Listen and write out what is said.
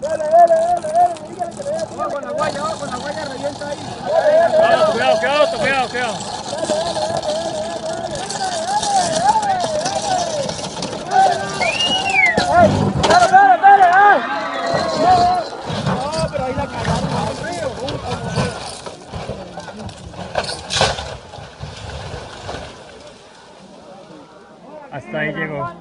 Dale, dale, dale, dale, dígale que le dé. Ojo con la guaya, ojo con la guaya, revienta ahí. Cuidado, cuidado, cuidado, cuidado, cuidado. Dale, dale, dale, dale, dale, dale, dale, dale. No, pero ahí la cagaron, Hasta ahí llegó.